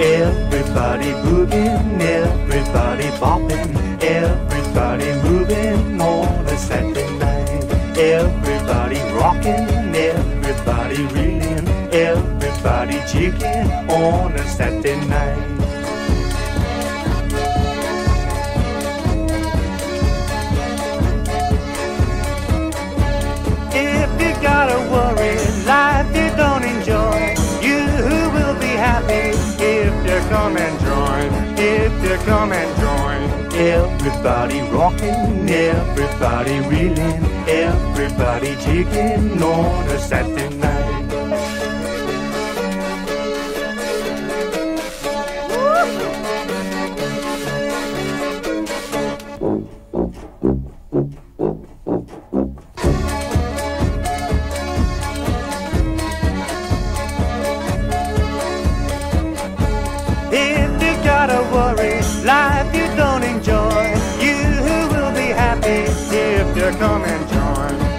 Everybody booging, everybody bopping, everybody moving on a Saturday night. Everybody rocking, everybody reeling, everybody jigging on a Saturday night. If you come and join. If you come and join. Everybody rocking, everybody reeling, everybody jigging on a Saturday night.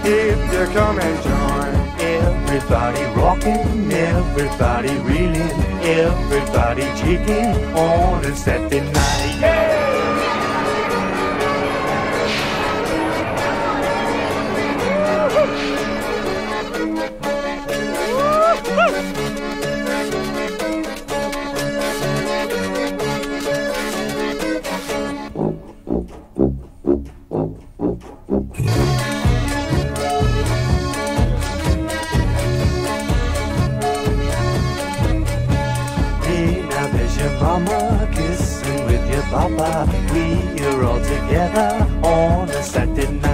If you come and join. Everybody rocking, everybody reeling, everybody jigging on a Saturday night. Hey, now your mama, kissing with your papa. We are all together on a Saturday night.